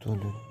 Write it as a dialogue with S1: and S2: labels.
S1: 坐着